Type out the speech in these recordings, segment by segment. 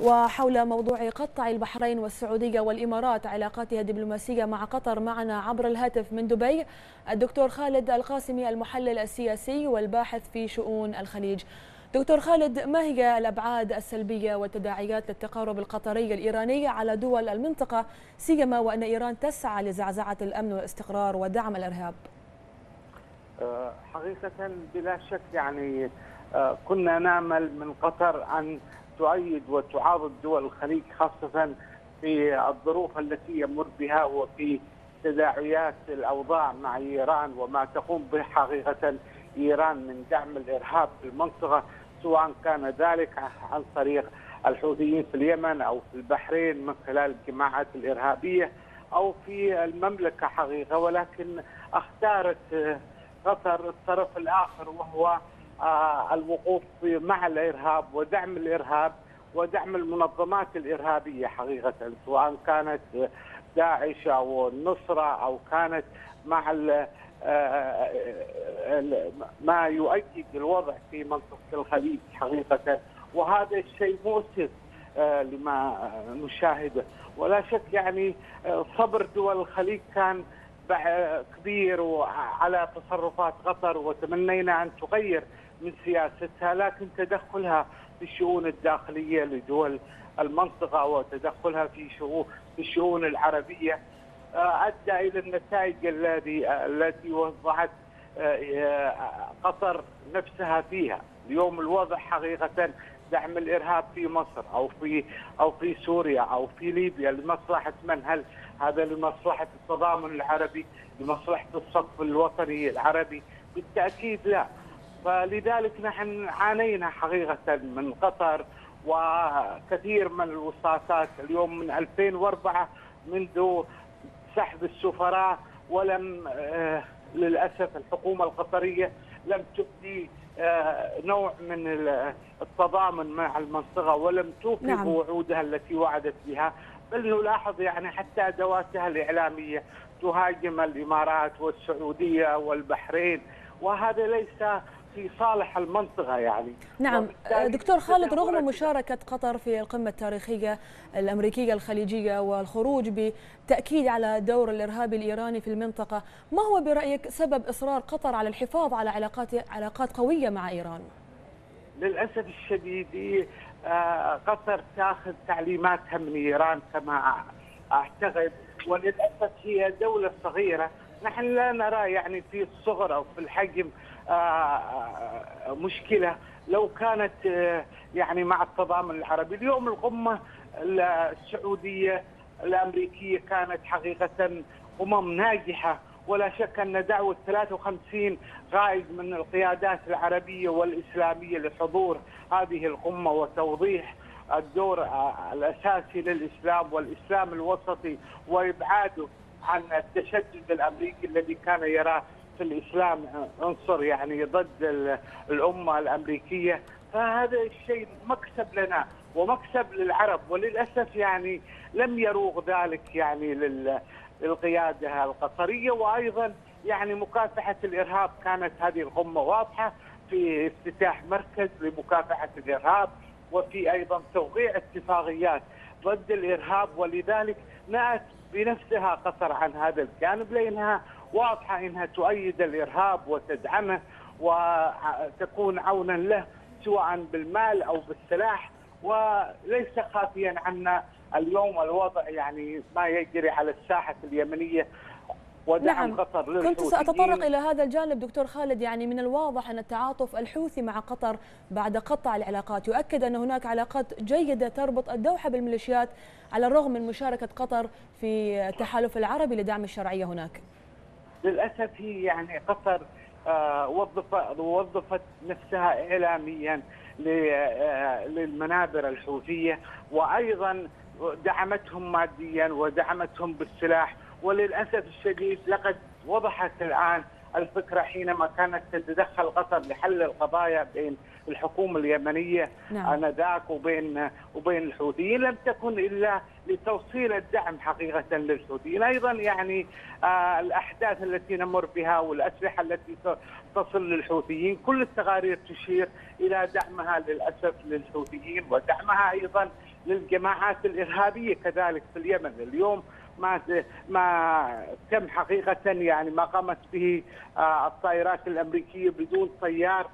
وحول موضوع قطع البحرين والسعودية والإمارات علاقاتها الدبلوماسية مع قطر معنا عبر الهاتف من دبي الدكتور خالد القاسمي المحلل السياسي والباحث في شؤون الخليج. دكتور خالد ما هي الأبعاد السلبية والتداعيات للتقارب القطري الإيراني على دول المنطقة سيما وأن إيران تسعى لزعزعة الأمن والاستقرار ودعم الإرهاب؟ حقيقة بلا شك يعني كنا نامل من قطر أن تؤيد وتعاضد دول الخليج خاصة في الظروف التي يمر بها وفي تداعيات الأوضاع مع إيران وما تقوم به حقيقة إيران من دعم الإرهاب في المنطقة سواء كان ذلك عن طريق الحوثيين في اليمن أو في البحرين من خلال الجماعات الإرهابية أو في المملكة حقيقة ولكن اختارت قطر الطرف الآخر وهو الوقوف مع الإرهاب ودعم الإرهاب ودعم المنظمات الإرهابية حقيقة سواء كانت داعش أو النصره أو كانت مع ما يؤيد الوضع في منطقة الخليج حقيقة. وهذا الشيء مؤسف لما نشاهده ولا شك يعني صبر دول الخليج كان كبير على تصرفات قطر وتمنينا أن تغير من سياستها لكن تدخلها في الشؤون الداخلية لدول المنطقة وتدخلها في شؤون في الشؤون العربية أدى إلى النتائج الذي التي وضعت قطر نفسها فيها، اليوم الوضع حقيقة دعم الإرهاب في مصر أو في أو في سوريا أو في ليبيا لمصلحة من؟ هل هذا لمصلحة التضامن العربي؟ لمصلحة الصف الوطني العربي؟ بالتأكيد لا، فلذلك نحن عانينا حقيقة من قطر وكثير من الوساطات اليوم من 2004 منذ سحب السفراء ولم للأسف الحكومة القطرية لم تبدي نوع من التضامن مع المنطقة ولم توفي نعم. بوعودها التي وعدت بها بل نلاحظ يعني حتى أدواتها الإعلامية تهاجم الإمارات والسعودية والبحرين وهذا ليس في صالح المنطقة يعني. نعم دكتور خالد رغم مشاركة قطر في القمة التاريخية الأمريكية الخليجية والخروج بتأكيد على دور الإرهاب الإيراني في المنطقة ما هو برأيك سبب إصرار قطر على الحفاظ على علاقات علاقات قوية مع إيران؟ للأسف الشديد قطر تأخذ تعليماتها من إيران كما أعتقد وللأسف هي دولة صغيرة نحن لا نرى يعني في الصغر أو في الحجم مشكلة. لو كانت يعني مع التضامن العربي، اليوم القمة السعودية الأمريكية كانت حقيقة امم ناجحة. ولا شك أن دعوة 53 قائد من القيادات العربية والإسلامية لحضور هذه القمة وتوضيح الدور الأساسي للإسلام والإسلام الوسطي وإبعاده. عن التشدد الأمريكي الذي كان يراه في الإسلام عنصر يعني ضد الأمة الأمريكية. فهذا الشيء مكسب لنا ومكسب للعرب وللأسف يعني لم يروغ ذلك يعني للقيادة القطرية. وأيضا يعني مكافحة الإرهاب كانت هذه القمه واضحة في افتتاح مركز لمكافحة الإرهاب وفي أيضا توقيع اتفاقيات. ضد الإرهاب ولذلك نأت بنفسها قطر عن هذا الجانب لأنها واضحة إنها تؤيد الإرهاب وتدعمه وتكون عونا له سواء بالمال أو بالسلاح وليس خافيا عنا اليوم. الوضع يعني ما يجري على الساحة اليمنية ودعم نعم. قطر كنت سأتطرق إلى هذا الجانب دكتور خالد يعني من الواضح أن التعاطف الحوثي مع قطر بعد قطع العلاقات يؤكد أن هناك علاقات جيدة تربط الدوحة بالميليشيات على الرغم من مشاركة قطر في التحالف العربي لدعم الشرعية هناك للأسف هي يعني قطر وظف وظفت نفسها إعلاميا للمنابر الحوثية وأيضا دعمتهم ماديا ودعمتهم بالسلاح وللأسف الشديد لقد وضحت الآن الفكرة حينما كانت تتدخل قطر لحل القضايا بين الحكومة اليمنية نعم. آنذاك وبين وبين الحوثيين لم تكن إلا لتوصيل الدعم حقيقة للحوثيين، أيضا يعني آه الأحداث التي نمر بها والأسلحة التي تصل للحوثيين، كل التقارير تشير إلى دعمها للأسف للحوثيين ودعمها أيضا للجماعات الإرهابية كذلك في اليمن اليوم ما ما تم حقيقة يعني ما قامت به آه، الطائرات الأمريكية بدون طيار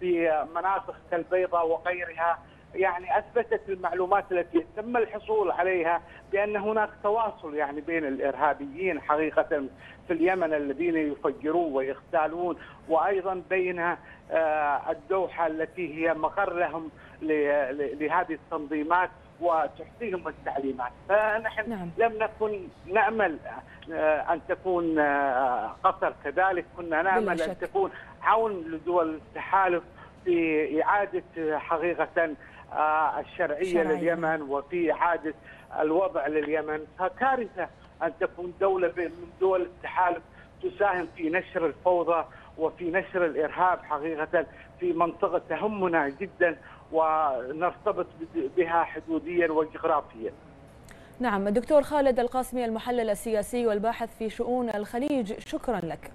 في مناطق كالبيضاء وغيرها. يعني أثبتت المعلومات التي تم الحصول عليها بأن هناك تواصل يعني بين الإرهابيين حقيقة في اليمن الذين يفجرون ويغتالون وأيضا بين آه، الدوحة التي هي مقر لهم لهذه التنظيمات. وتعطيهم التعليمات. فنحن نعم. لم نكن نأمل آه، أن تكون آه، قطر كذلك. كنا نأمل أن تكون عون لدول التحالف في إعادة حقيقة آه، الشرعية لليمن وفي إعادة الوضع لليمن. فكارثة أن تكون دولة من دول التحالف تساهم في نشر الفوضى وفي نشر الإرهاب حقيقة في منطقة تهمنا جدا. ونرتبط بها حدوديا وجغرافيا. نعم الدكتور خالد القاسمي المحلل السياسي والباحث في شؤون الخليج شكرا لك.